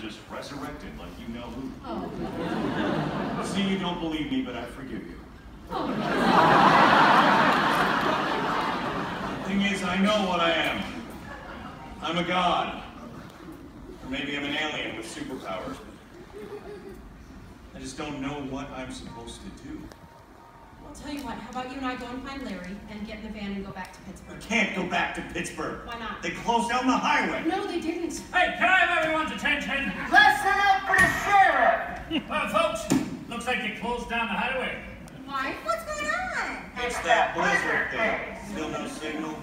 just resurrected like you know who. Oh. See, you don't believe me, but I forgive you. Oh. Thing is, I know what I am. I'm a god. Or maybe I'm an alien with superpowers. I just don't know what I'm supposed to do. I'll tell you what, how about you and I go and find Larry and get in the van and go back to Pittsburgh? I Pittsburgh? can't go back to Pittsburgh. Why not? They closed down the highway. No, they didn't. Hey, Well, folks, looks like they closed down the highway. Why? What's going on? It's that blizzard thing. Still no signal.